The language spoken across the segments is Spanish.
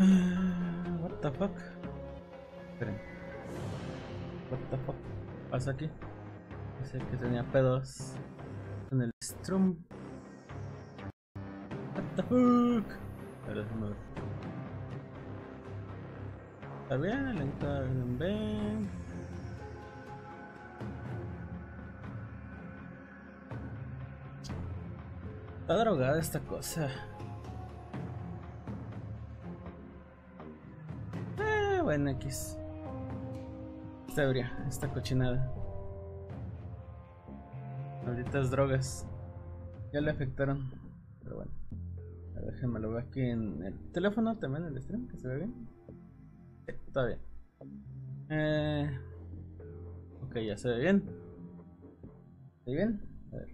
What the fuck? Esperen. What the fuck? pasa aquí? Dice que tenía pedos con el Strum. What the fuck? Pero déjame ver. Está bien, encargo bien. Está drogada esta cosa. Bueno, X. Esta ebria, esta cochinada. Malditas drogas. Ya le afectaron. Pero bueno. A déjenme lo veo aquí en el teléfono, también en el stream, que se ve bien. Sí, está bien. Eh, ok, ya se ve bien. ¿Se ve bien? A ver.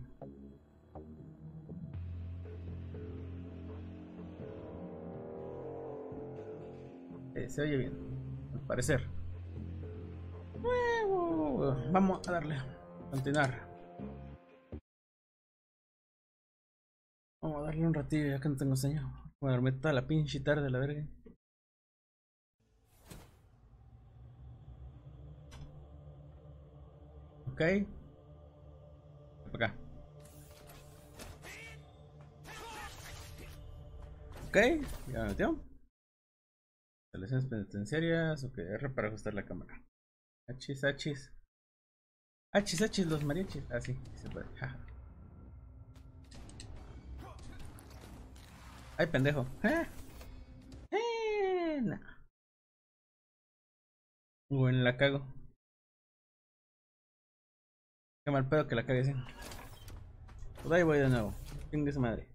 Eh, se oye bien, parecer. Vamos a darle. Continuar. Vamos a darle un ratillo ya que no tengo sueño. Voy a dormir toda la pinche tarde, la verga. Ok. Acá. Ok, ya me metió. Instalaciones penitenciarias. Ok, R para ajustar la cámara. Hachis, hachis. Hachis, hachis, los mariachis. Ah, sí, se puede. Ay, pendejo. ¿Eh? Eh, no. Bueno, la cago. Qué mal pedo que la cague así. Pues ahí voy de nuevo. Chingue su madre.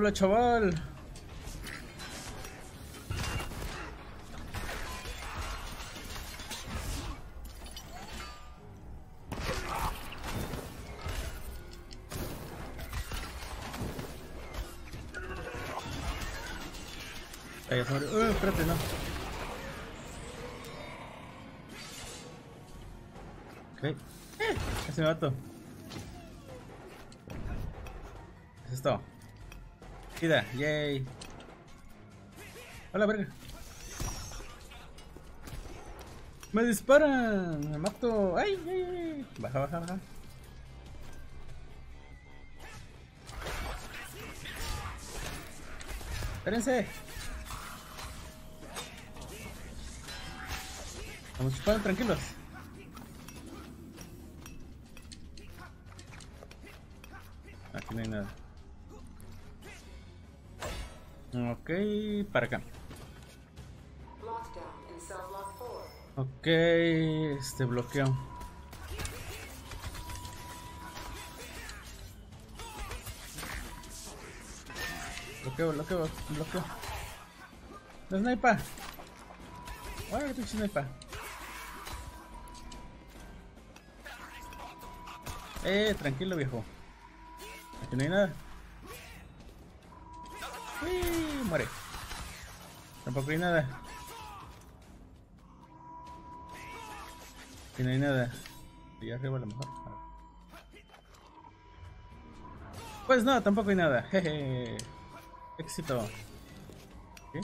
Hola chaval. Ahí. Uh, espérate, no. Eh, ese vato. Vida, yay. Hola, verga. Me disparan, me mato. Ay, ay, ay. Baja, baja, baja. Espérense. Vamos chupando tranquilos. Ok, para acá. Lockdown in cell block 4. Ok, este bloqueo. Bloqueo, bloqueo, bloqueo. ¡Ay, pinche sniper! Eh, tranquilo viejo. Aquí no hay nada. Tampoco hay nada. Aquí no hay nada. Y arriba a lo mejor. Pues no, tampoco hay nada. Jeje. Éxito. ¿Qué?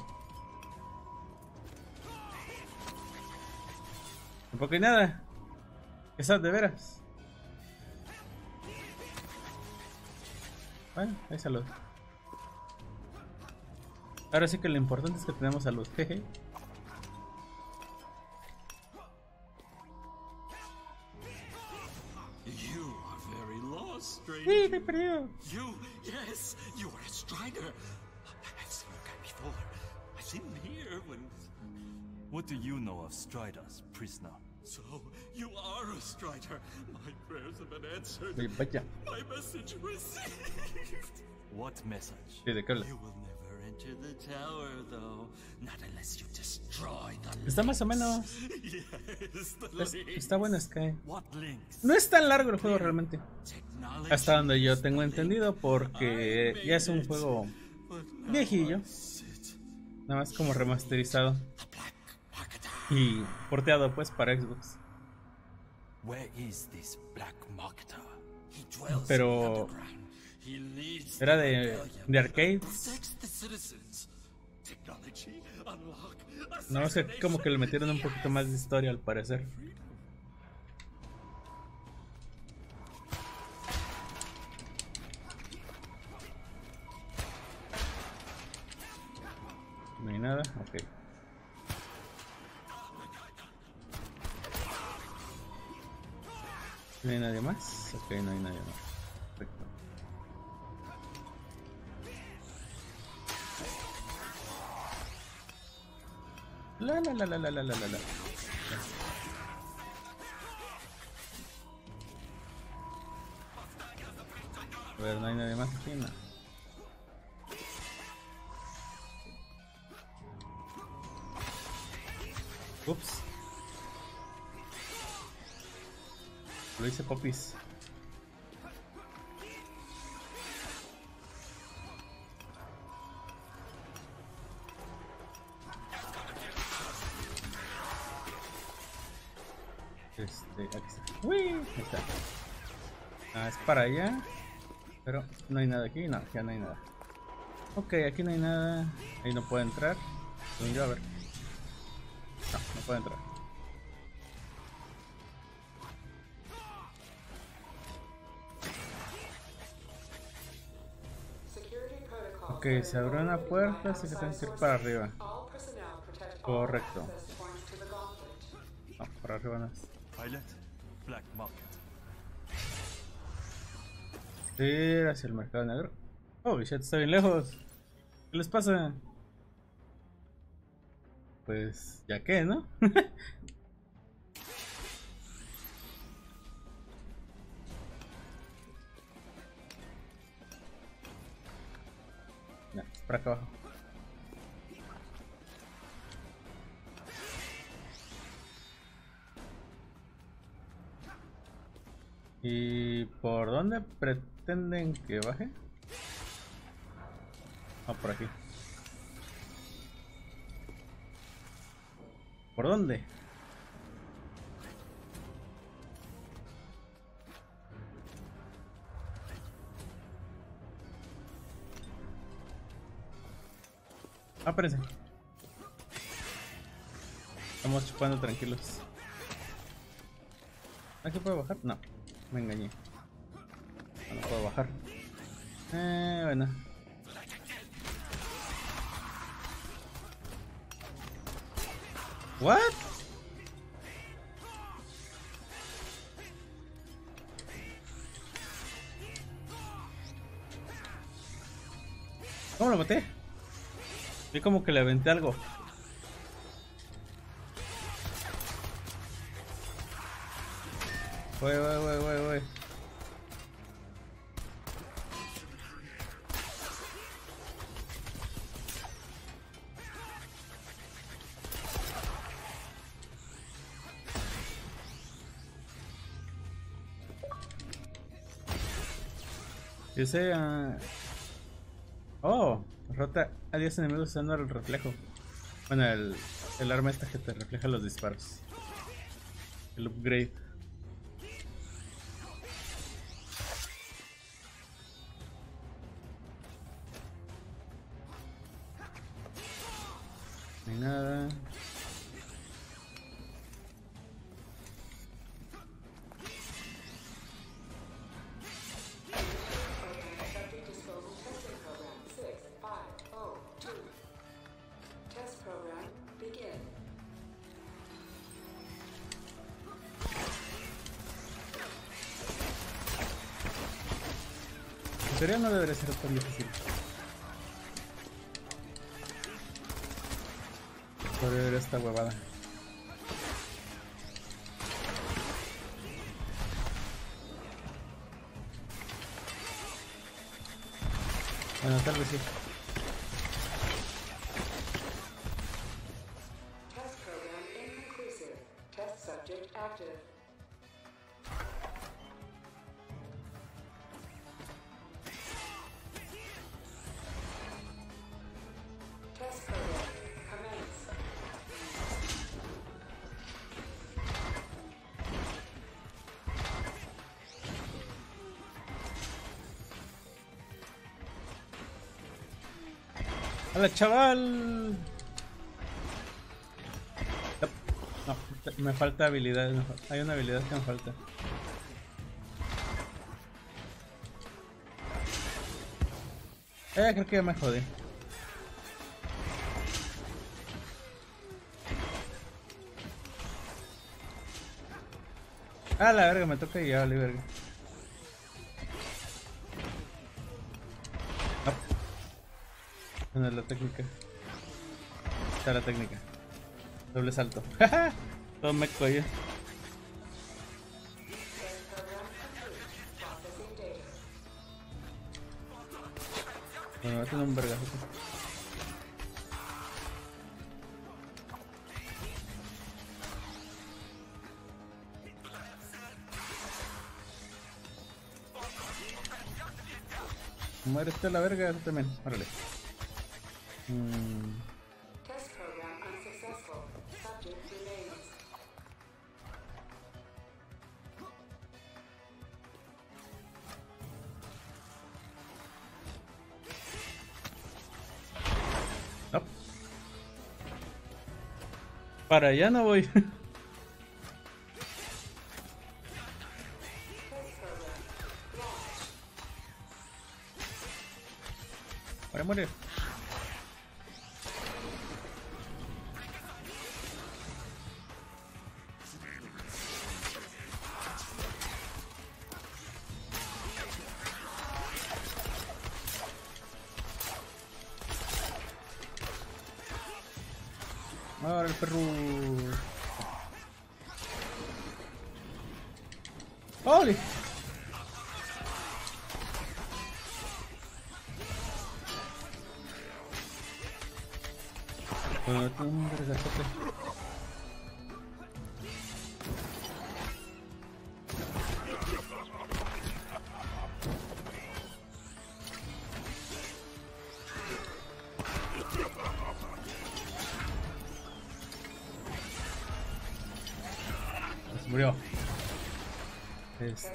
Tampoco hay nada. Esas de veras. Bueno, hay salud. Ahora sí que lo importante es que tenemos salud. Jeje. You are very lost, Sí, perdido. You, yes, you are a strider. I've seen your kind before. I've seen him here when. What do you know of Striders, prisoner? So, you are a Strider. My prayers have been answered. Oye, vaya. My message received. What message? Sí, ¿de qué habla? You will never Está más o menos. Está bueno Sky. No es tan largo el juego realmente. Hasta donde yo tengo entendido, porque ya es un juego viejillo. Nada más como remasterizado. Y porteado pues para Xbox. Pero era de, de arcade. No sé, como que le metieron un poquito más de historia al parecer. No hay nada, ok. ¿No hay nadie más? Ok, no hay nadie más. La la la la la la la la la. A ver, no hay nadie más aquí, no. Ups. Lo hice popis. Para allá. Pero no hay nada aquí, no, ya no hay nada. Ok, aquí no hay nada. Ahí no puedo entrar. Según a ver. No, no puedo entrar. Ok, se abrió una puerta, así que tengo que ir para arriba. Correcto. No, para arriba no. Pilot, Black Market. Hacia el mercado negro. Oh, shit, está bien lejos. ¿Qué les pasa? Pues, ya que, ¿no? es para acá abajo. ¿Y por dónde pretenden que baje? Ah, por aquí. ¿Por dónde? Ah, espérense. Estamos chupando tranquilos. ¿Aquí puedo bajar? No, me engañé. No, puedo bajar. Eh, bueno. What? ¿Cómo lo maté? Vi como que le aventé algo. Wey, wey, wey, wey, wey. Dice. ah, Oh, rota a 10 enemigos usando el reflejo. Bueno, el, el arma esta que te refleja los disparos. El upgrade. Hasta ¡Hola, chaval! No, me falta habilidad. Hay una habilidad que me falta. Eh, creo que me jodí. Ah, la verga, me toca y ya, verga. Bueno, la técnica. Está la técnica. Doble salto. Todo me coño. Bueno, va a tener un vergazo. Muérete a la verga, también. Órale. Mm, no. Para allá no voy.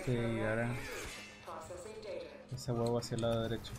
Processing data. ese huevo hacia el lado derecho.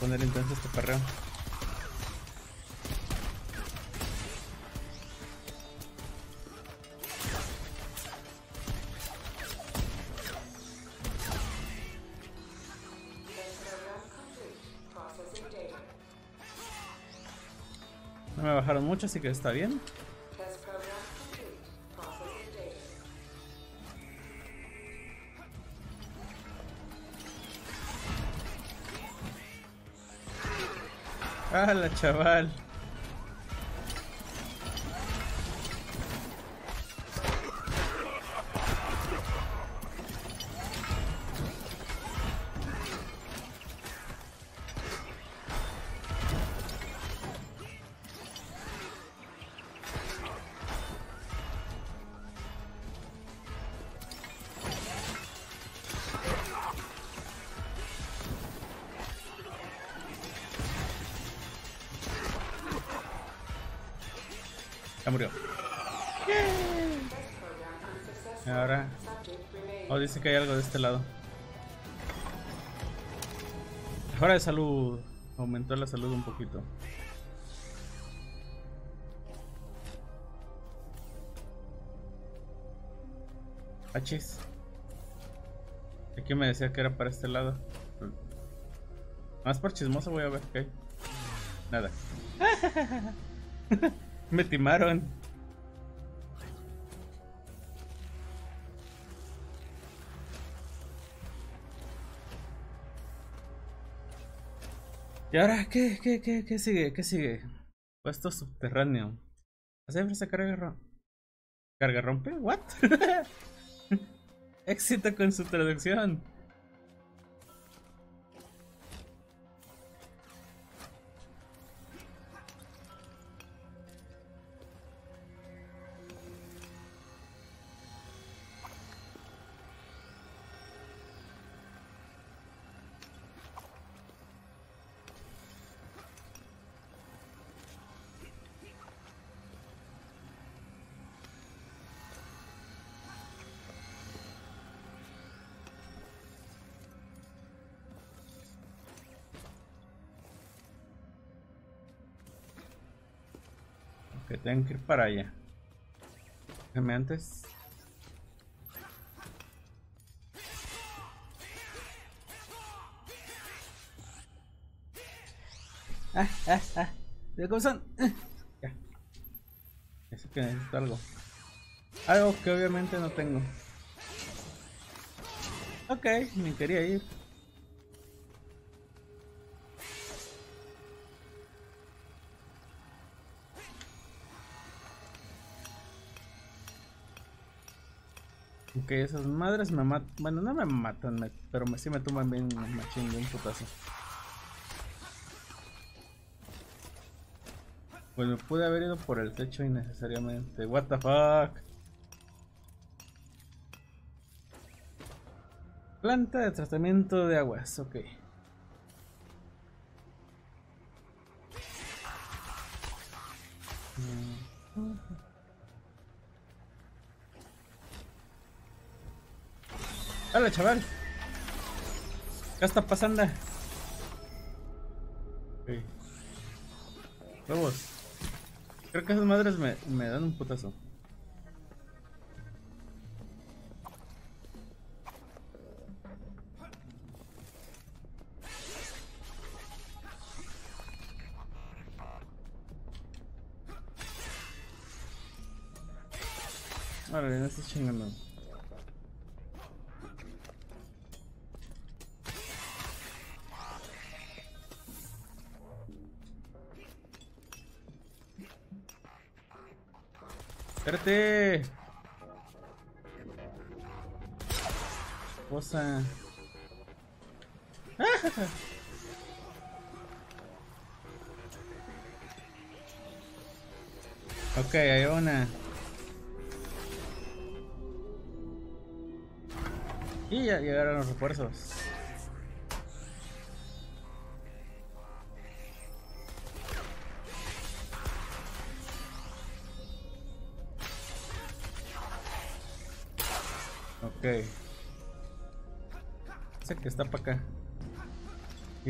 Poner entonces este data. No me bajaron mucho, así que está bien. ¡Hala, chaval! De este lado. Mejora de salud. Aumentó la salud un poquito. Hachis. Aquí me decía que era para este lado. Más por chismoso voy a ver qué hay. Nada. me timaron. ¿Y ahora qué, qué, qué, qué sigue? ¿Qué sigue? Puesto subterráneo. ¿Siempre se carga ¿Carga rompe? ¿What? Éxito con su traducción. Que tengo que ir para allá. Déjame antes. Ah, ah, ah. ¿De cómo son? Ah, Ya. Eso que necesito algo. Algo que obviamente no tengo. Ok, me quería ir. Ok, esas madres me matan. Bueno, no me matan, pero me, sí me tumban bien machín de un putazo. Pues me pude haber ido por el techo innecesariamente. What the fuck. Planta de tratamiento de aguas, ok. Dale, chaval. ¿Qué está pasando? Ok. Huevos. Creo que esas madres me, me dan un putazo.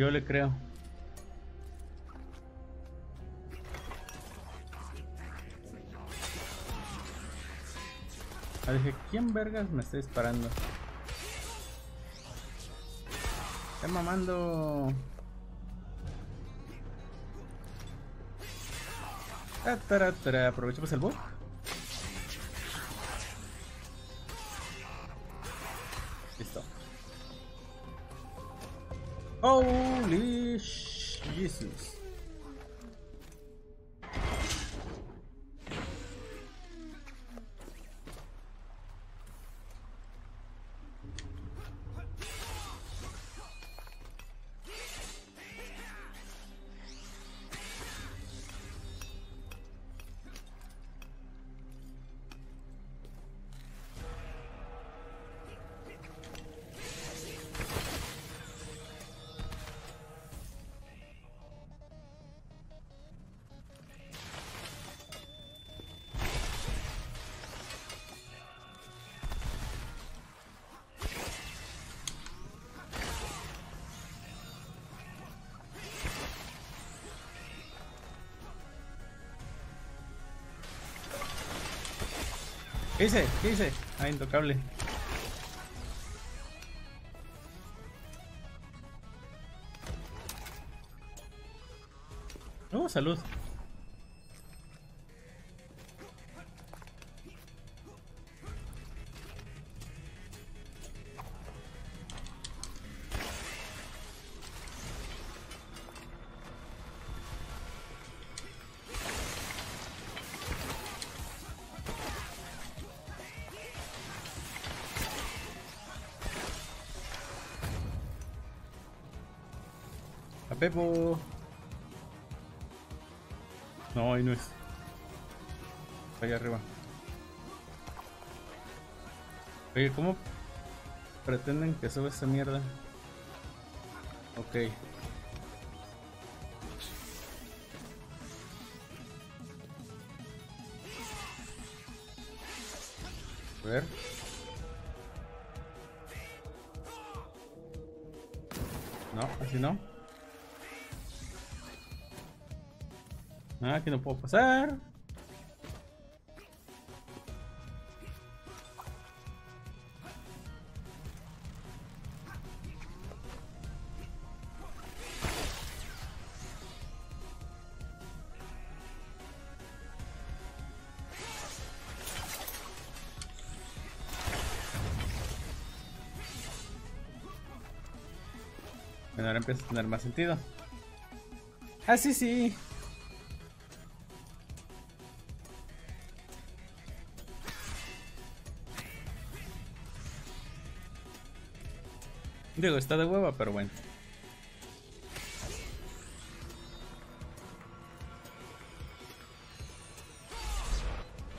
Yo le creo. Ah, dije, ¿quién vergas me está disparando? Está mamando. Ah. Aprovechemos el bug. Listo. Holy business. ¿Qué hice? ¿Qué hice? Ah, intocable. Oh, salud. Pepo. No, ahí no es. Está allá arriba. Oye, ¿cómo pretenden que suba esta mierda? Ok. Aquí no puedo pasar. Bueno, ahora empieza a tener más sentido. Ah, sí, sí. Digo, está de hueva, pero bueno.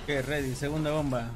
Ok, ready, segunda bomba.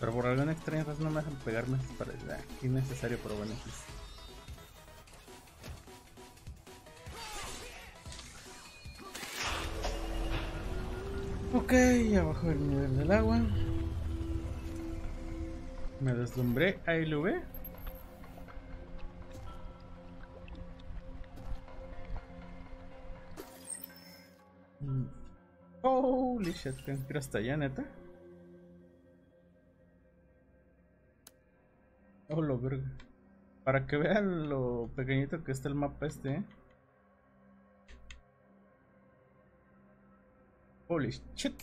Pero por alguna extraña razón no me dejan pegarme para ah, innecesario, pero bueno. sí. Ok, ya bajó el nivel del agua. Me deslumbré, ahí lo ve. Que ir hasta allá, neta. Oh, lo verga. Para que vean lo pequeñito que está el mapa este, ¿eh? Holy shit.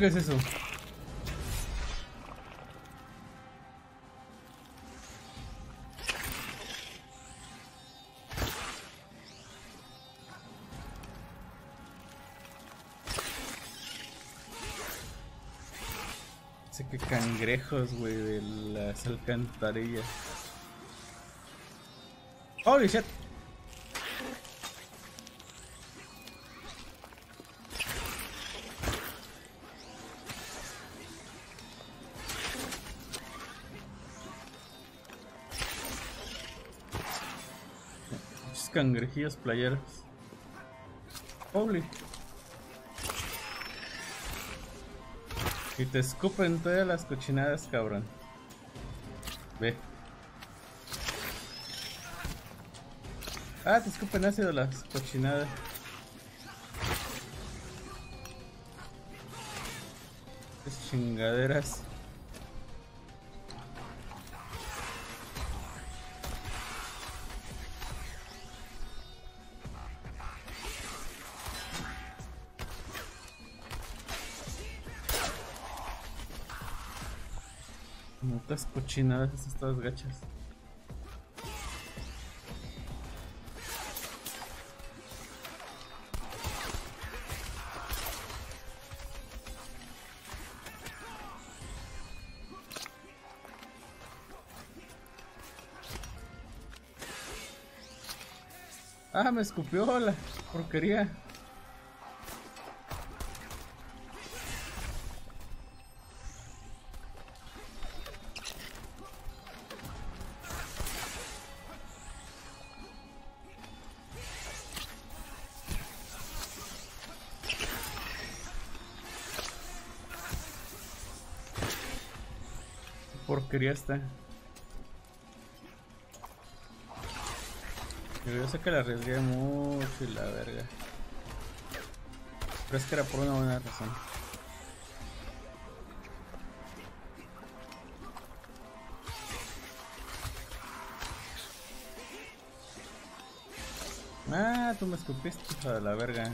Verga es eso. Sé que cangrejos, güey, de las alcantarillas. Holy shit. Muchos cangrejillos playeros. Holy. Y te escupen todas las cochinadas, cabrón. Ve. Ah, te escupen ácido las cochinadas. Es chingaderas. Muchas cochinadas estas gachas. Ah, me escupió la porquería. Porquería está. Pero yo sé que la arriesgué mucho y la verga. Pero es que era por una buena razón. Ah, tú me escupiste, hija de la verga.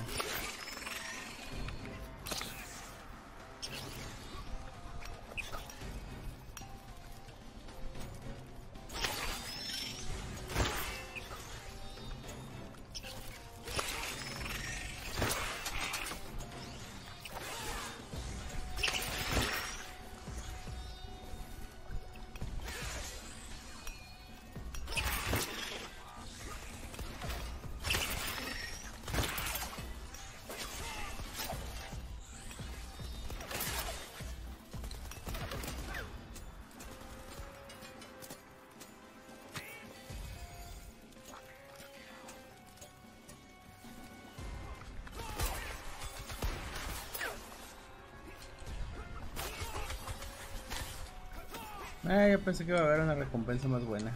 Ah, yo pensé que iba a haber una recompensa más buena.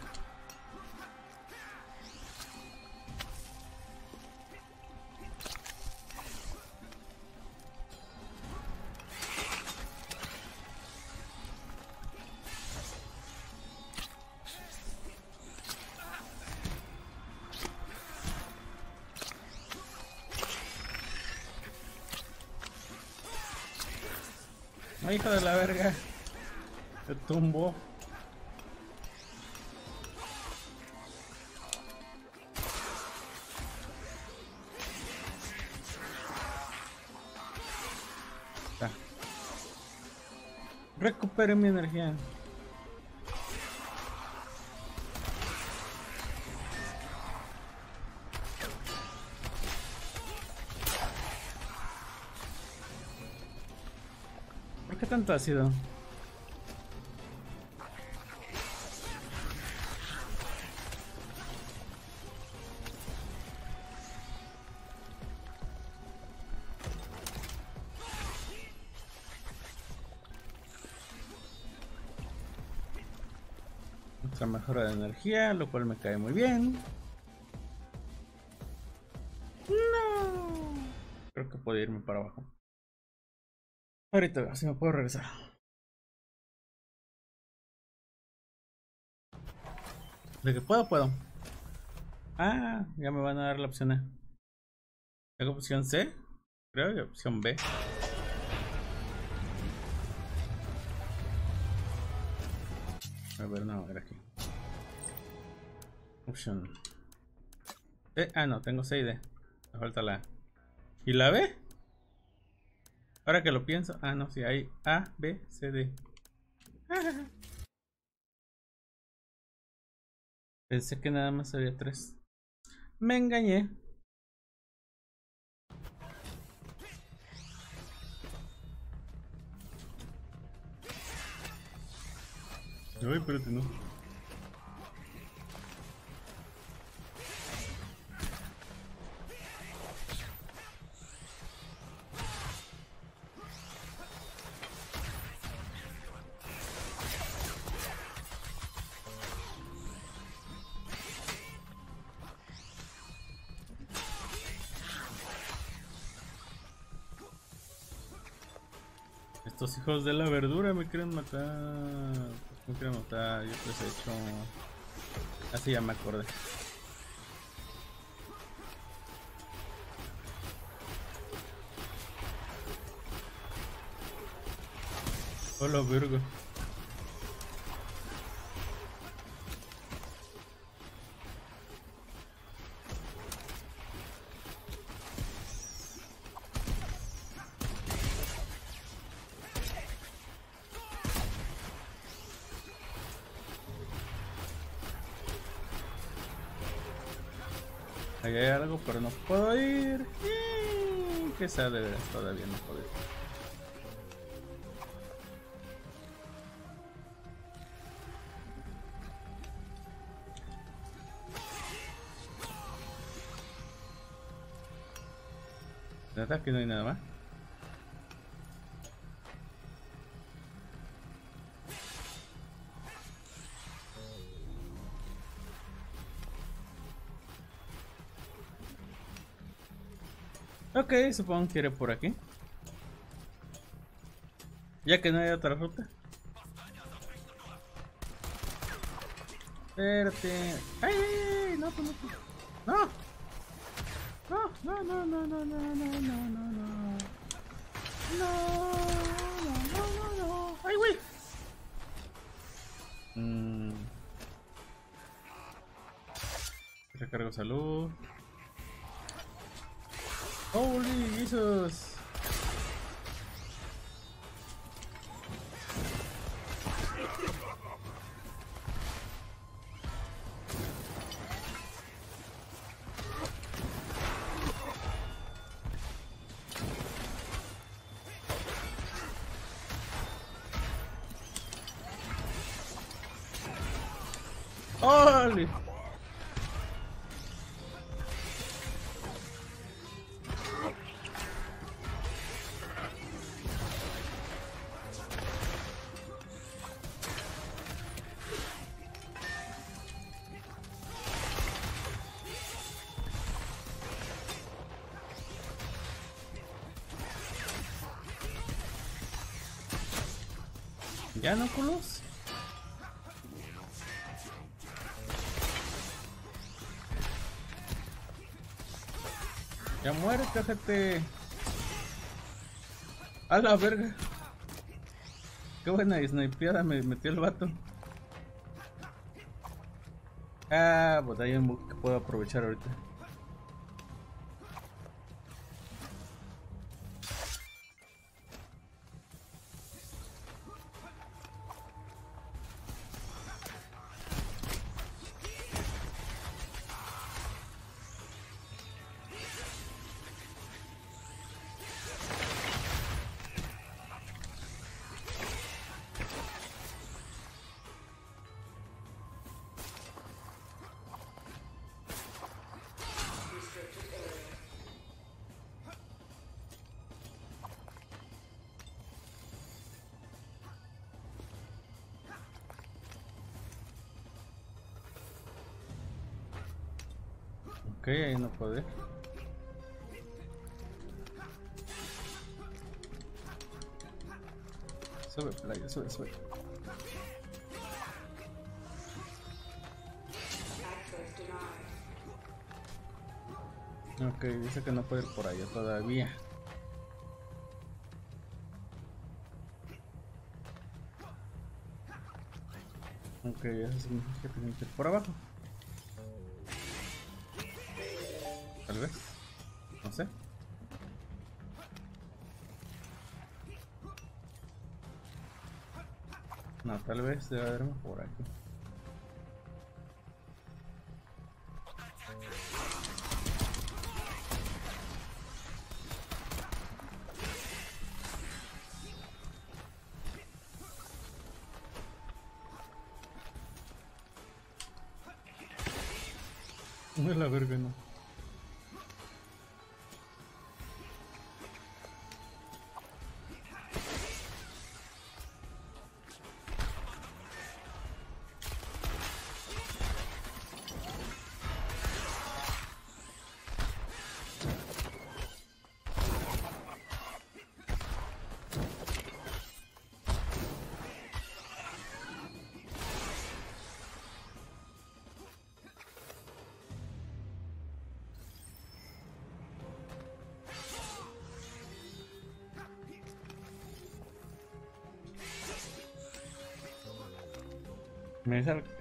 Hijo de la verga. Ya. Recupere mi energía. ¿Por qué tanto ácido? Otra mejora de energía, lo cual me cae muy bien. No. Creo que puedo irme para abajo. Ahorita veo si me puedo regresar. De que puedo, puedo. Ah, ya me van a dar la opción A. Tengo opción C, creo, y opción B. A ver, no, era aquí. Opción. C. Ah, no, tengo C y D. Me falta la A. ¿Y la B? Ahora que lo pienso. Ah, no, sí, hay A, B, C, D. Pensé que nada más había tres. Me engañé. Ay, espérate, no. Estos hijos de la verdura me quieren matar. Pues me quieren matar. Yo les he hecho. Así ya me acordé. Hola, Virgo. No puedo ir. Que sea de veras, todavía no puedo ir. ¿Neta? Aquí no hay nada más. Ok, supongo que iré por aquí. Ya que no hay otra ruta. Espérate. ¡Ay, ay! No, no. No. No, no, no, no, no, no, no, no, no, no. No, no, no, no, no. ¡Ay, güey! Mm. Recargo salud. Holy Jesus. ¿Ya no, culos? Ya muere, cájate. A la verga. Qué buena snipeada me metió el vato. Ah, pues hay un bug que puedo aprovechar ahorita. Ahí no puedo ir. Sube, playa, sube, sube. Ok, dice que no puede ir por allá todavía. Ok, eso significa que tienen que ir por abajo. Vez. No sé. No, tal vez debe haber por aquí.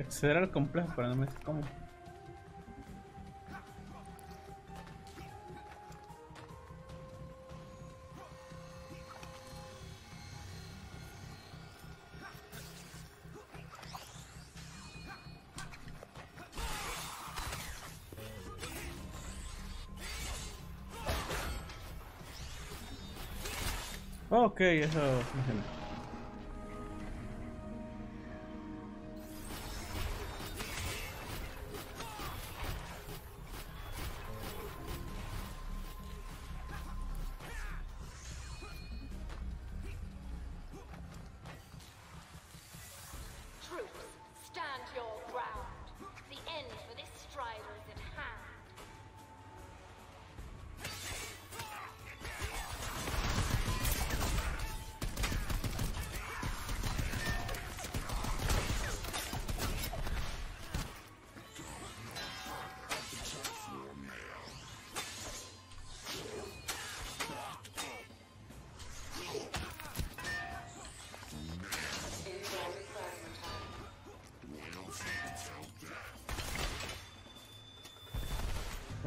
Acceder al complejo, pero no me dice cómo. Ok, eso funciona.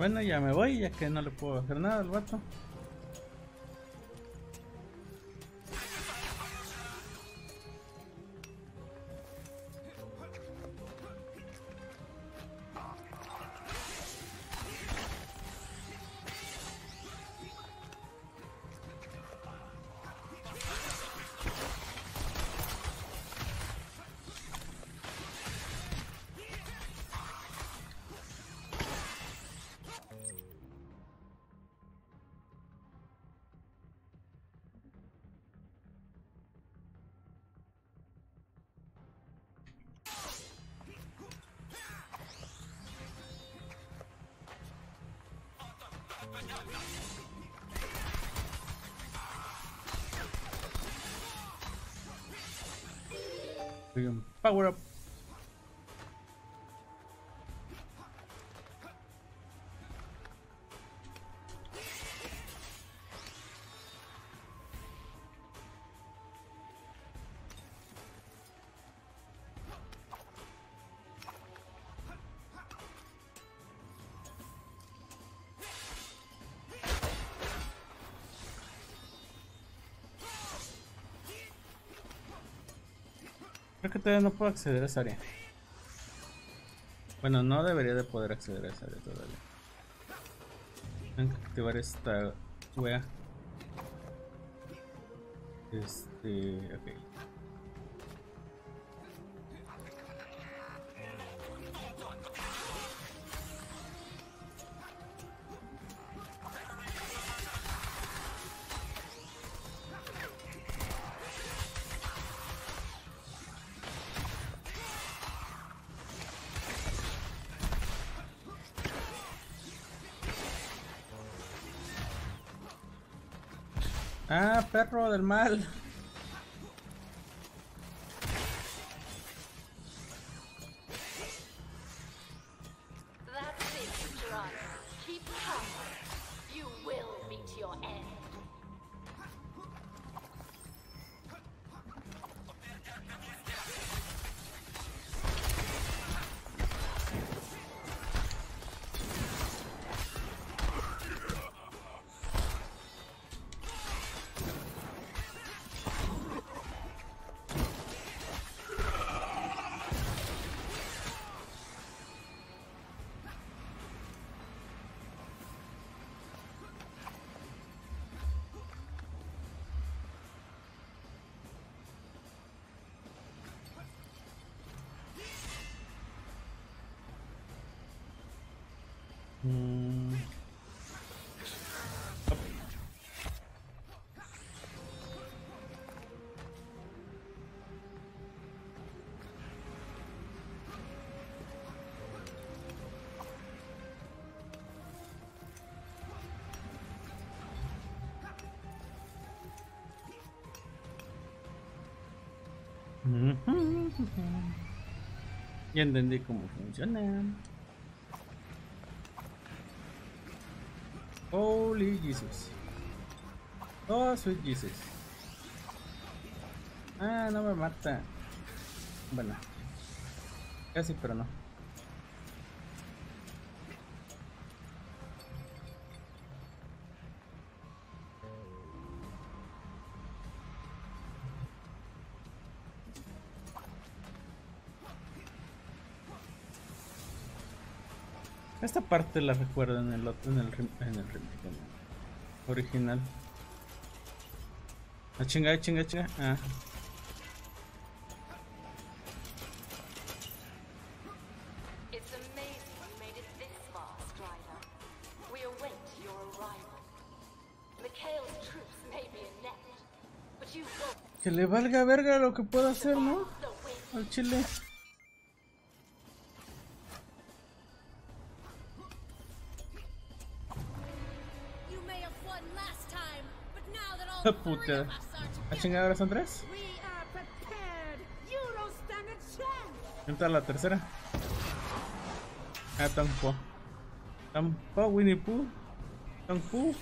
Bueno, ya me voy, ya que no le puedo hacer nada al vato. Power up. Creo que todavía no puedo acceder a esa área. Bueno, no debería de poder acceder a esa área todavía. Tengo que activar esta wea. Este. Ok. Ah, perro del mal. Entendí cómo funciona. Holy Jesus. Oh, sweet Jesus. Ah, no me mata. Bueno. Casi, pero no. Esta parte la recuerdo en el otro, en el, en el en el original. Ah, chinga, chinga, chinga. Ah. Que le valga verga lo que puedo hacer, ¿no? Al chile. Puta. ¿A chingar ahora son tres? Entra la tercera. Ah, tampoco. Tampoco Winnie Pooh. Tampoco.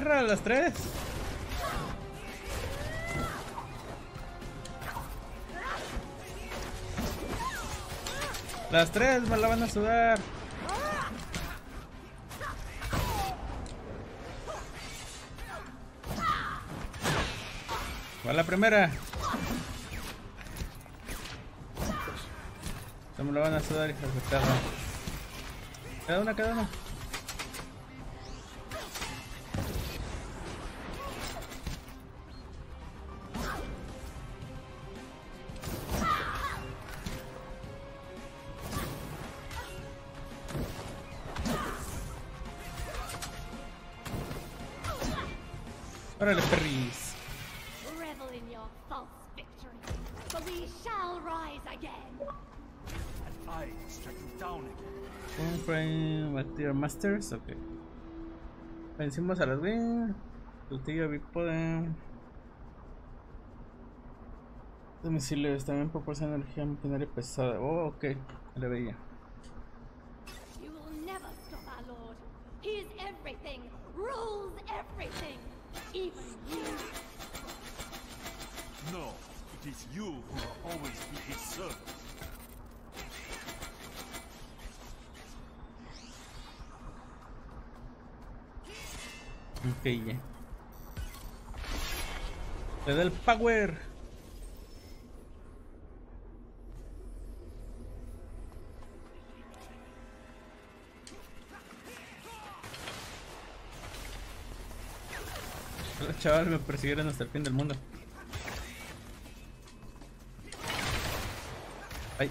Perra, las tres. Las tres me la van a sudar. Va la primera. Se me la van a sudar, hijas de perra. Cada una, cada una. Ok. Vencimos a las Wing. Platillo bipolar. Los misiles también proporcionan energía maquinaria pesada. Oh, ok. Le veía. Ok, ya. Le da el power. Los chavales me persiguieron hasta el fin del mundo. Ay.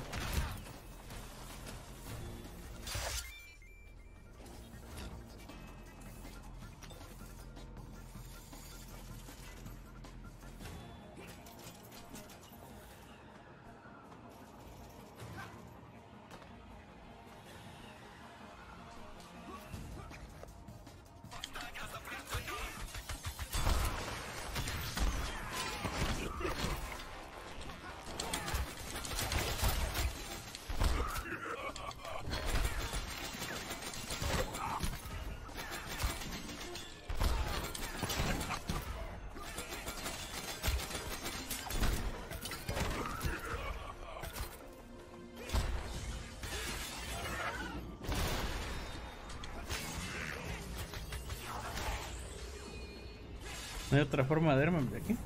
Hay otra forma de de aquí.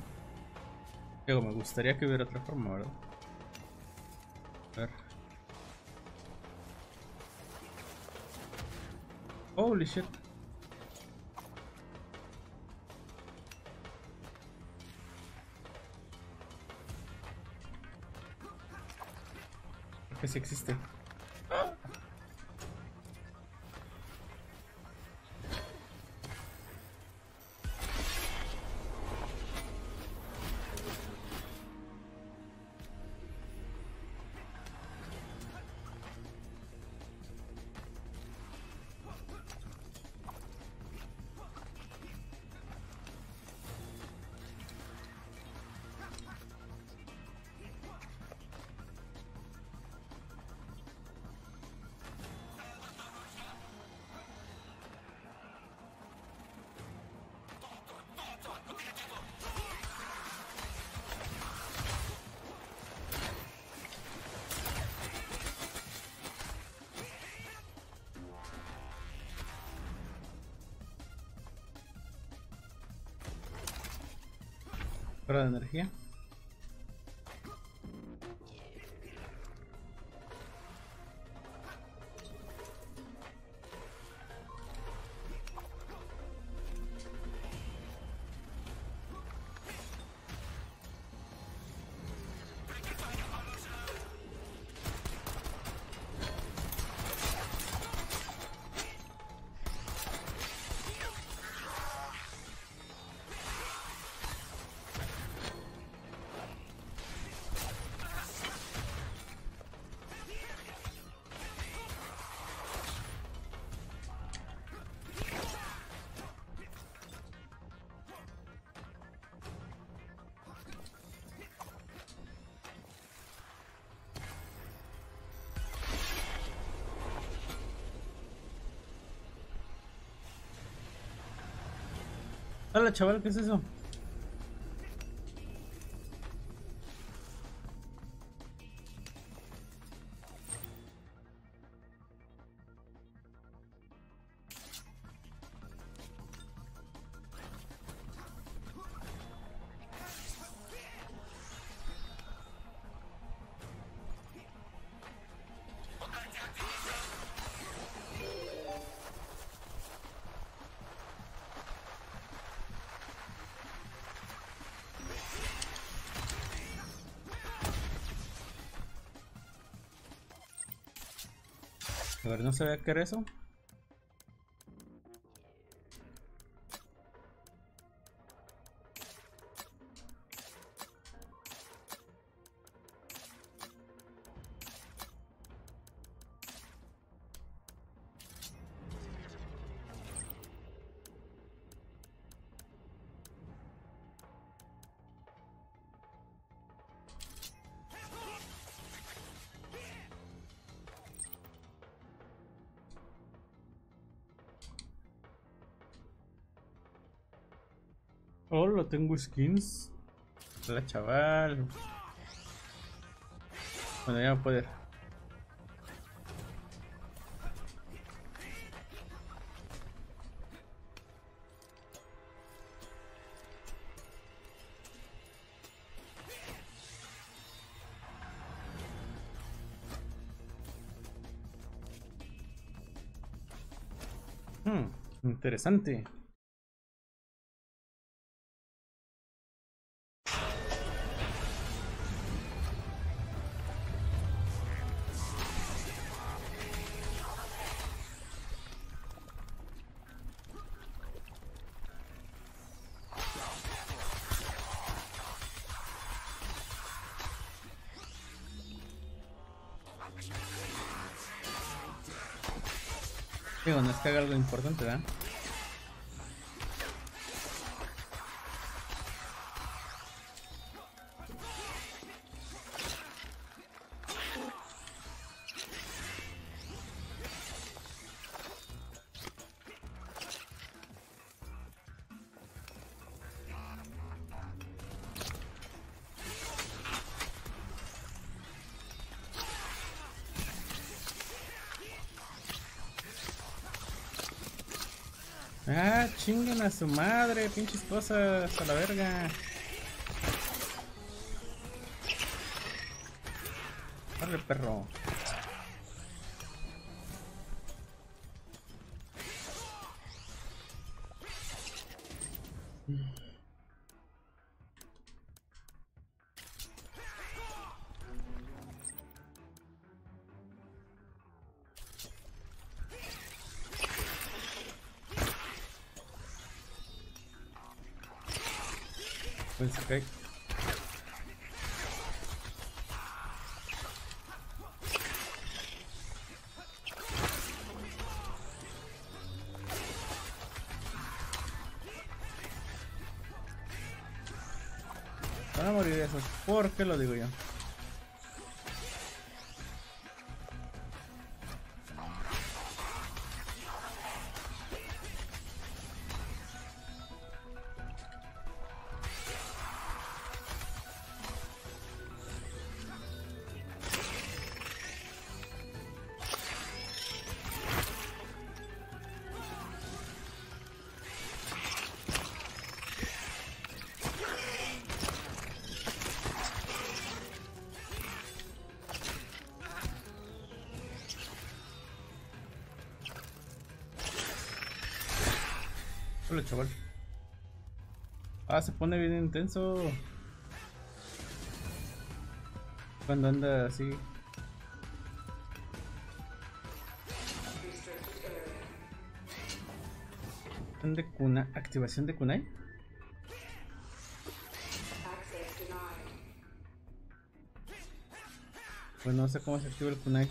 Digo, me gustaría que hubiera otra forma, ¿verdad? A ver. Holy shit. Creo que sí existe. Fuera de energía. Hola chaval, ¿qué es eso? Ver, no sabía qué era eso. Oh, lo tengo skins. Hola chaval. Bueno, ya poder. Hmm, interesante. Que haga algo importante, ¿verdad? Ah, chinguen a su madre, pinches cosas, a la verga. Corre, perro. ¿Por qué lo digo yo? Chaval. Ah, se pone bien intenso. Cuando anda así. ¿Dónde cuna? ¿Activación de kunai? Pues no sé cómo se activa el kunai.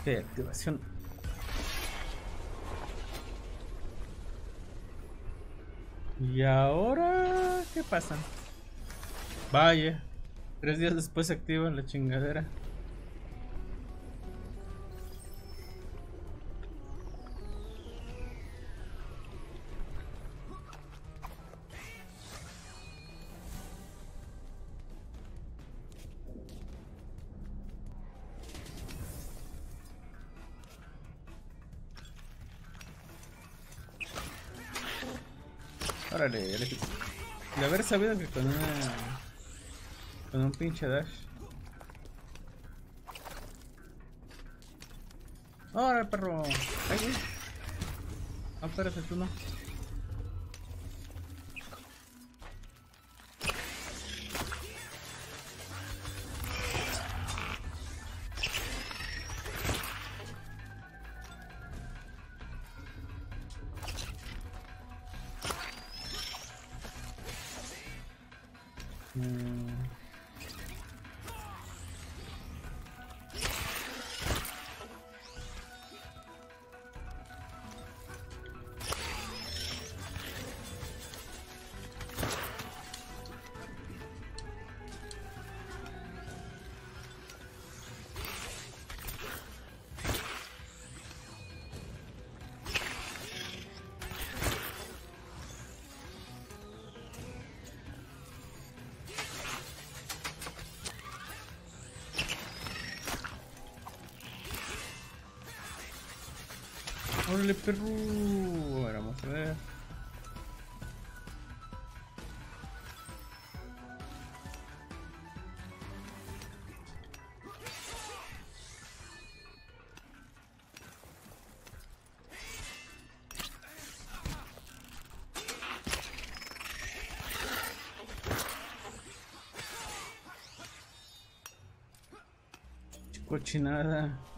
Ok, activación. ¿Y ahora qué pasa? Vaya, tres días después se activa la chingadera. Sabido que con una. con un pinche dash. Órale, perro. Ay, güey. No, espérate, tú no. Perro. Ahora vamos a ver. Cochinada.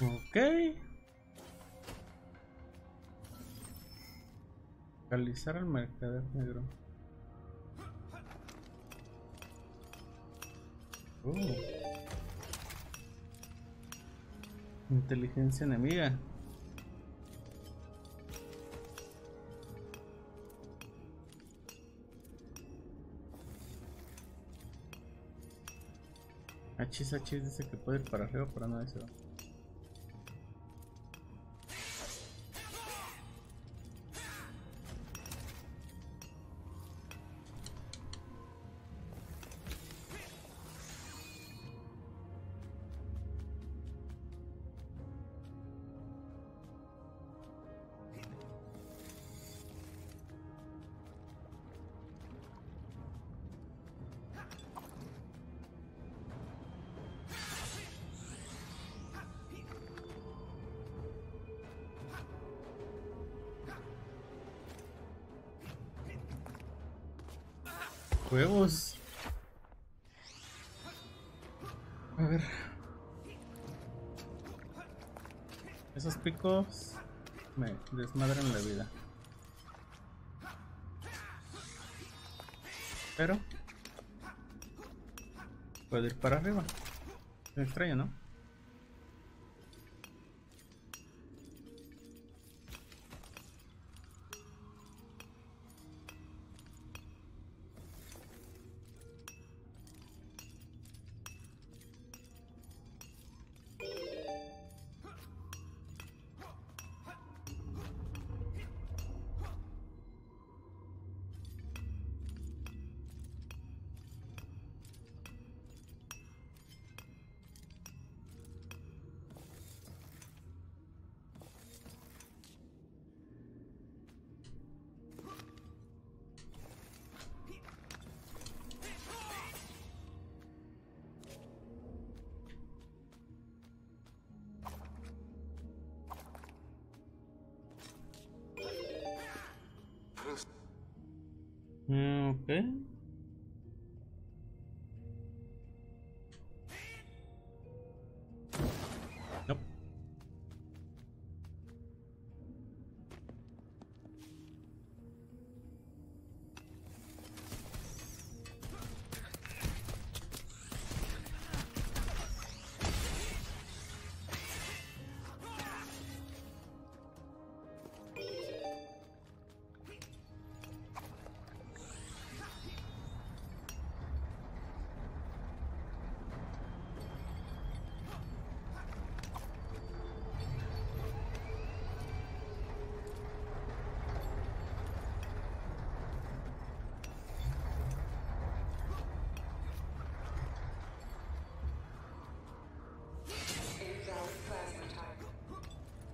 Ok. Localizar al mercader negro. Oh. Inteligencia enemiga. Hachis dice que puede ir para arriba, pero no se va. Huevos. A ver. Esos picos me desmadran la vida. Pero puedo ir para arriba. Extraño, ¿no?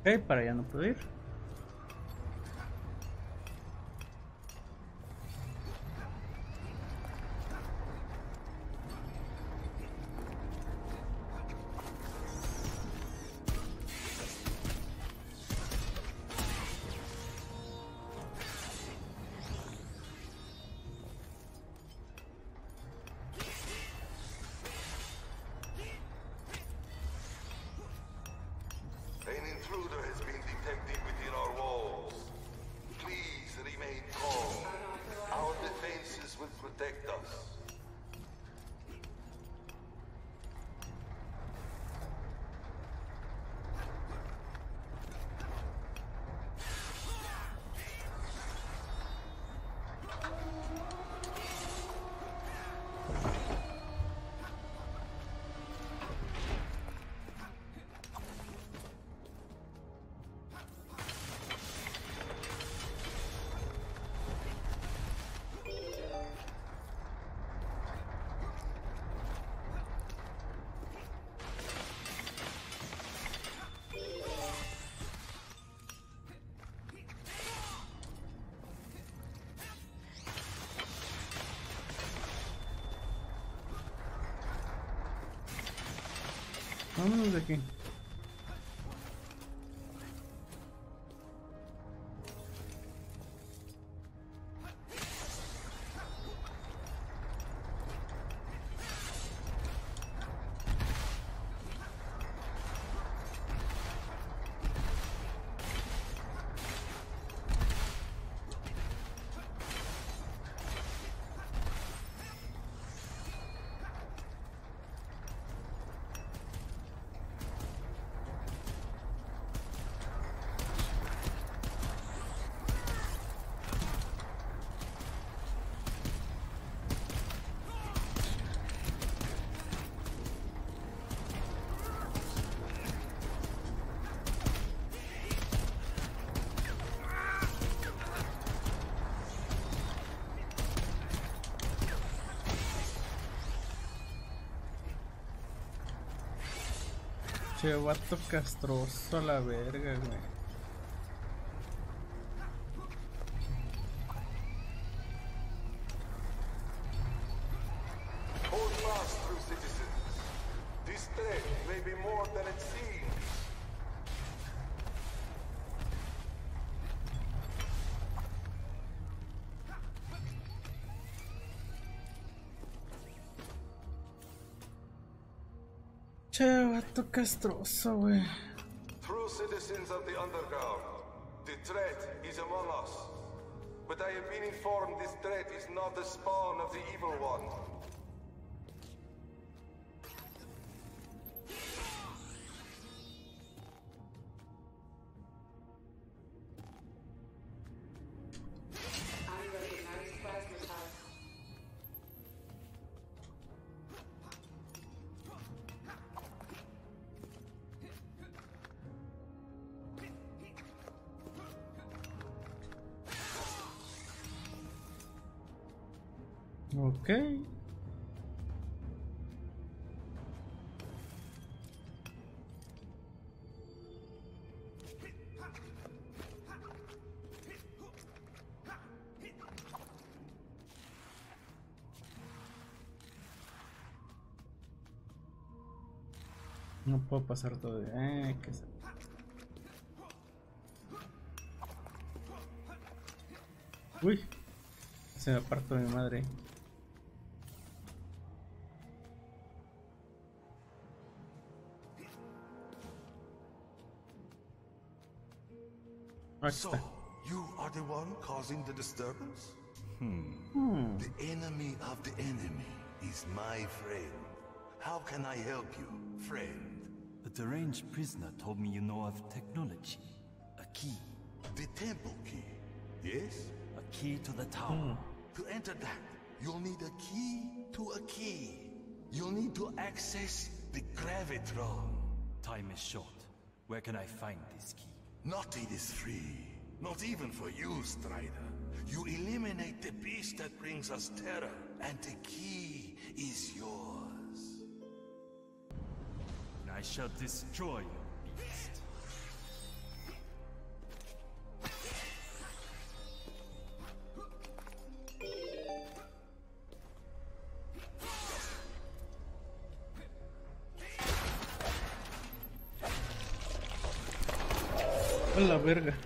Ok, para allá no puedo Che, vato castroso a la verga, güey. Castroso. True citizens of the underground, the threat is among us. But I have been informed this threat is not the spawn of the evil one. Ok. No puedo pasar todavía. Eh, que se... Uy, se me apartó mi madre. So, you are the one causing the disturbance? Hmm. The enemy of the enemy is my friend. How can I help you, friend? The deranged prisoner told me you know of technology. A key. The temple key. Yes? A key to the tower. To enter that, you'll need a key to a key. You'll need to access the gravitron. Time is short. Where can I find this key? Nothing is free. Not even for you, Strider. You eliminate the beast that brings us terror, and the key is yours. I shall destroy your verga.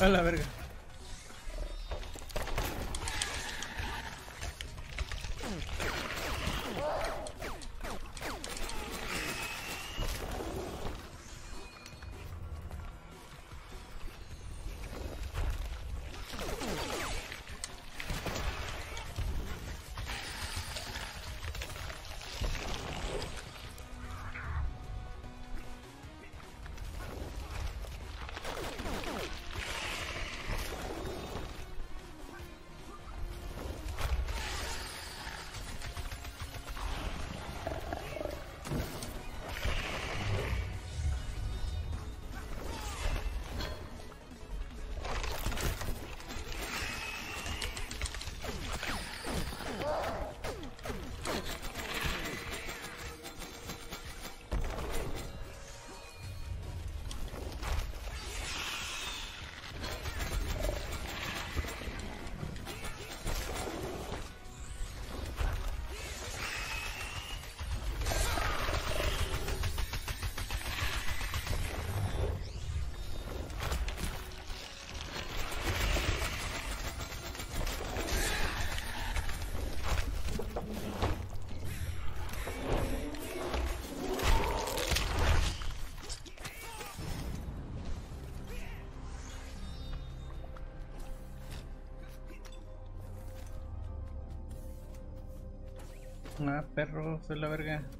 A la verga. Ah, perro, soy la verga.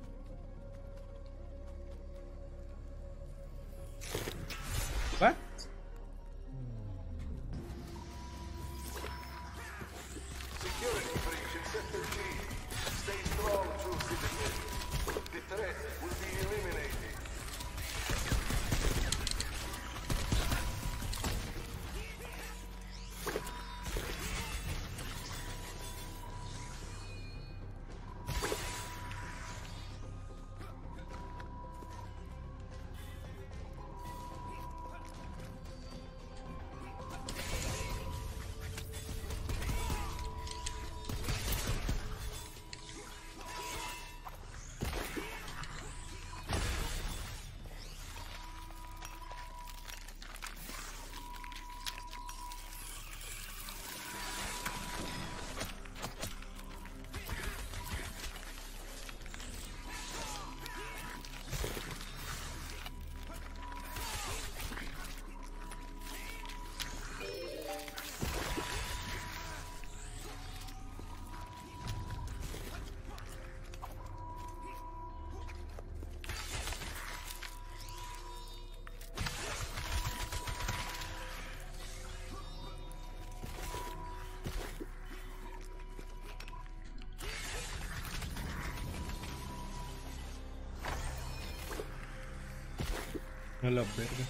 A la verga.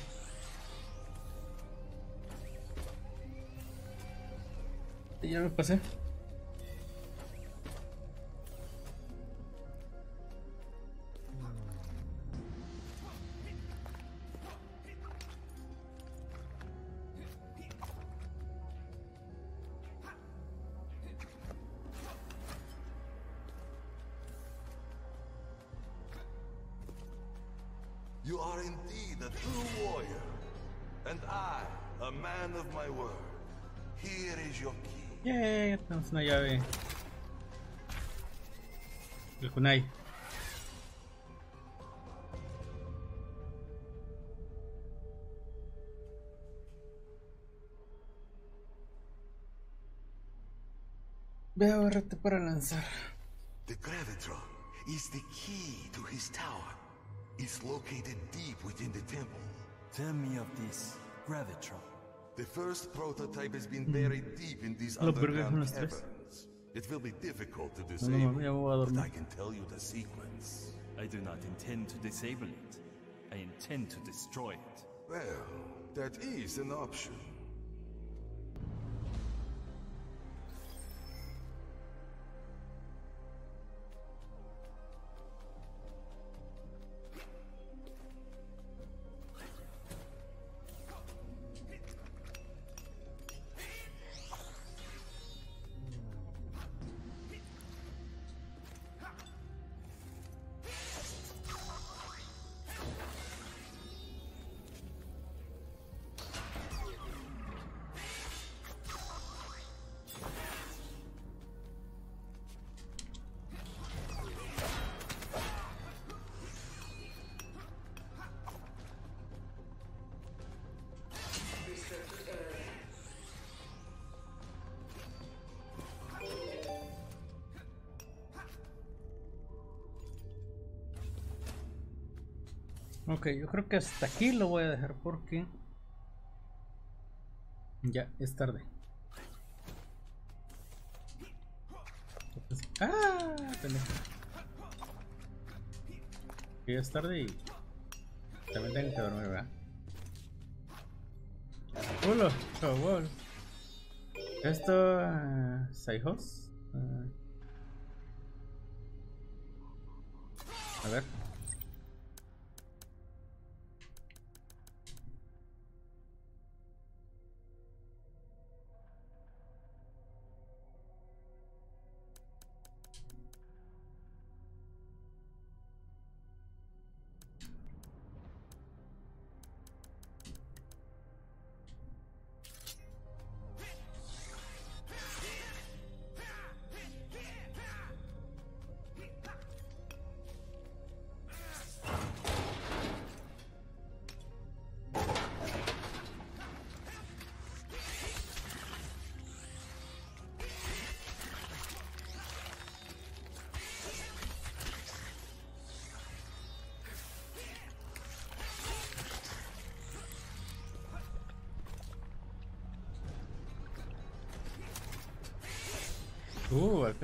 Ya me pasé. Una llave. El kunai. Ve a barrete para lanzar. The Gravitron is the key to his tower. It's located deep within the temple. Tell me of this Gravitron. The first prototype has been buried deep in these La underground con las tres. caverns. It will be difficult to No, no disable, mames, ya me voy a but I can tell you the sequence. I do not intend to disable it. I intend to destroy it. Well, that is an option. Ok, yo creo que hasta aquí lo voy a dejar porque ya es tarde. ¡Ah! Ya es tarde y también tengo que dormir, ¿verdad? ¡Hola! Esto... Uh, a ver.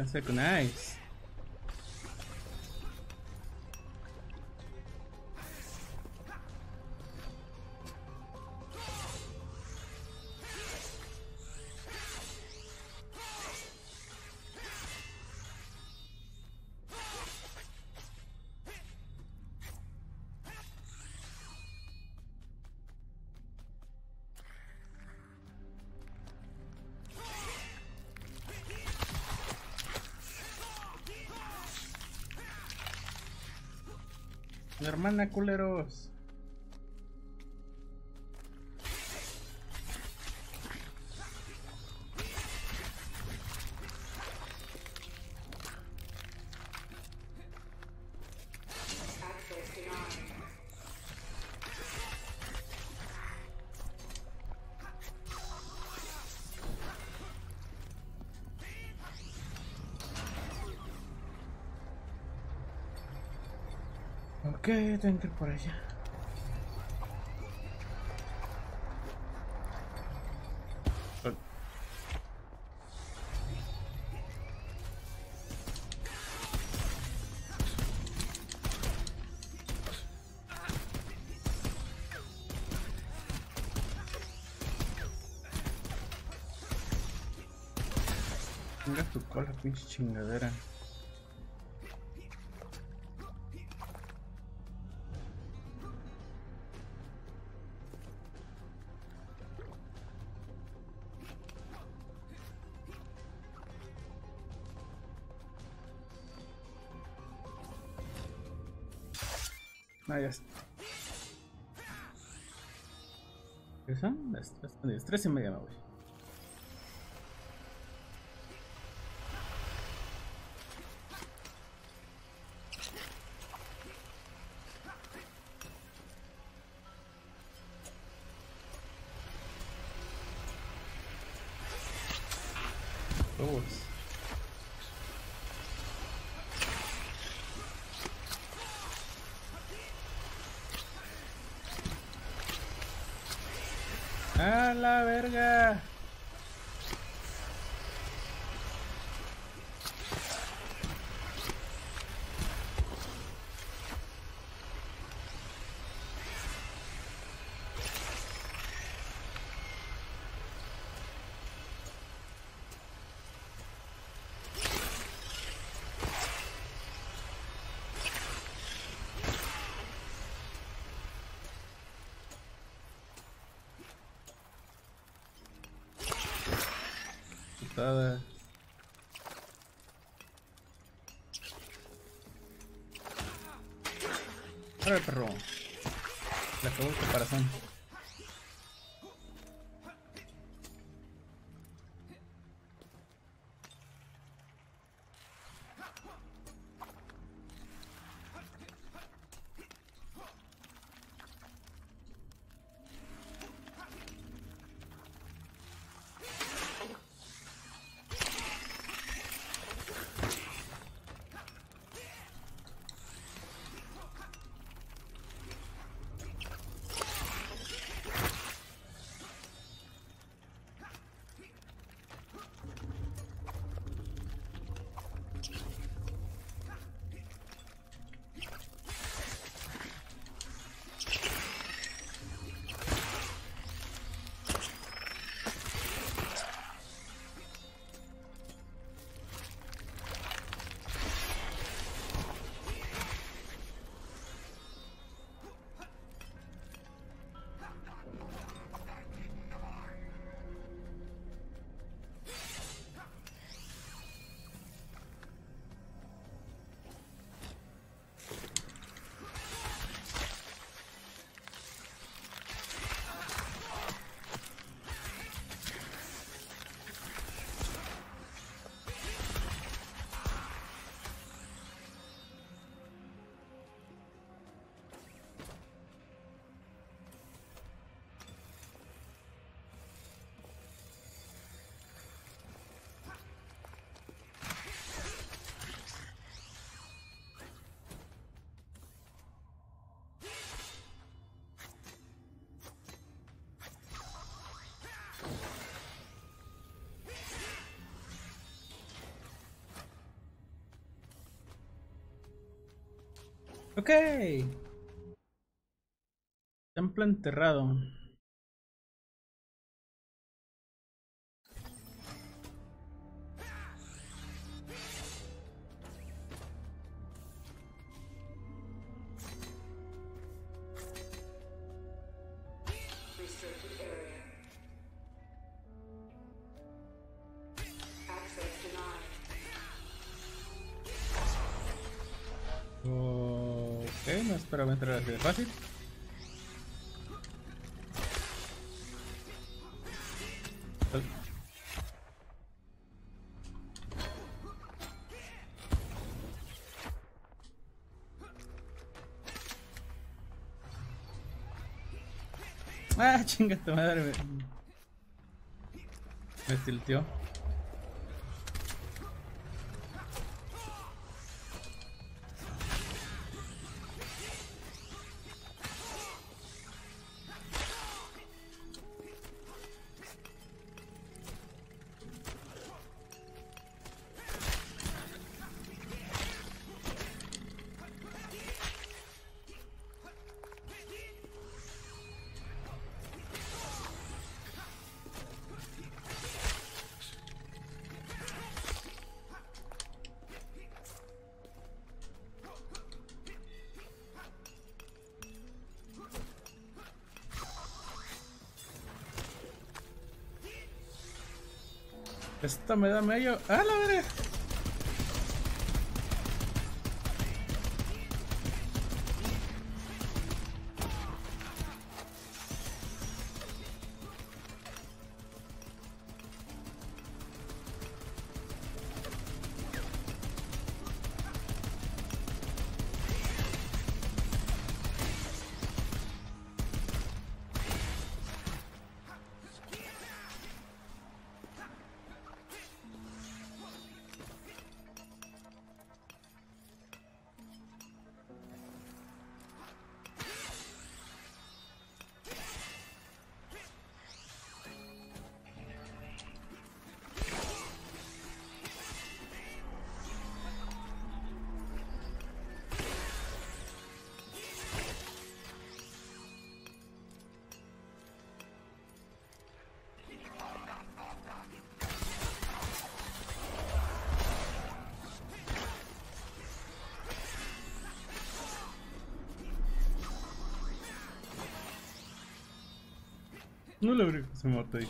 Uh, alcancé con hermana, culeros. Tengo que ir por allá. Venga tu cola, pinche chingadera. Las tres, las tres y media me voy. Dos. ¡A la verga! Putada. ¡Órale, perro! Le acabó el caparazón. Ok. Templo enterrado. Ok, no esperaba entrar así de fácil. Ah, chinga tu madre. Me, me tilteó. Esto me da medio. ¡Ah, la verga! No logré que se ahí.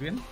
Bien.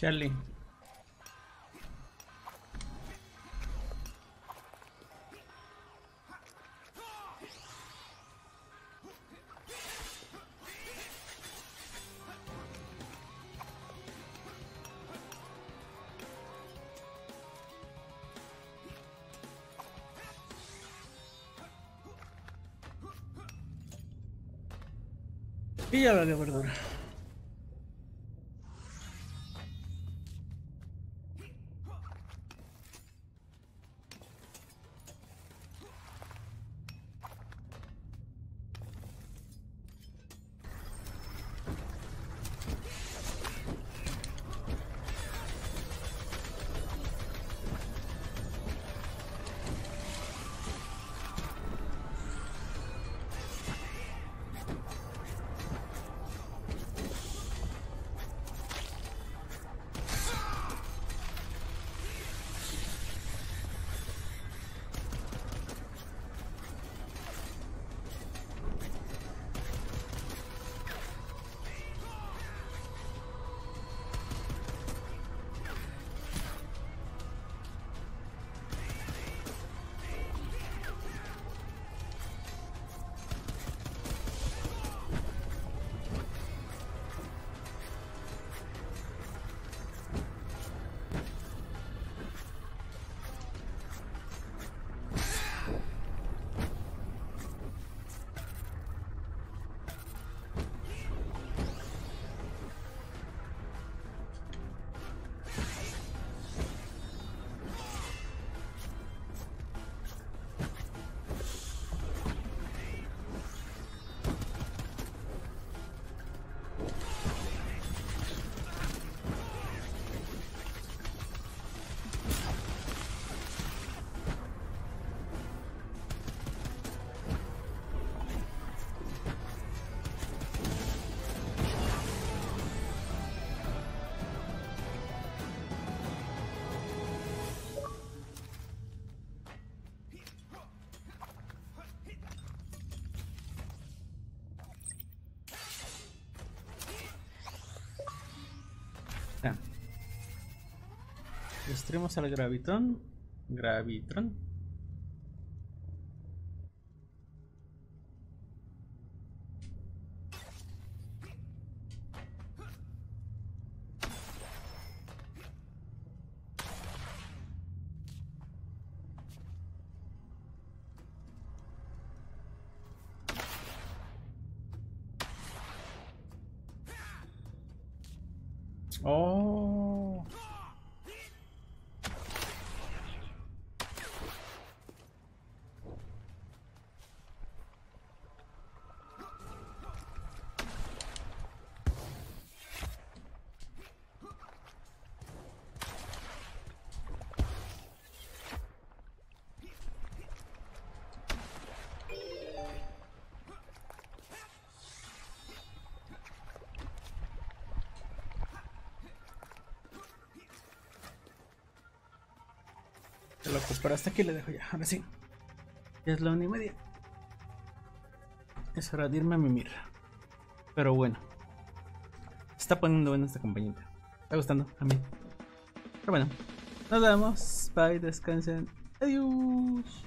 Charlie. Ya la verdura. Destruimos al Gravitron. Gravitron. Pero hasta aquí le dejo ya. Ahora sí. Ya es la una y media. Es hora de irme a mimir. Pero bueno. Está poniendo buena esta compañita. Está gustando a mí. Pero bueno. Nos vemos. Bye. Descansen. Adiós.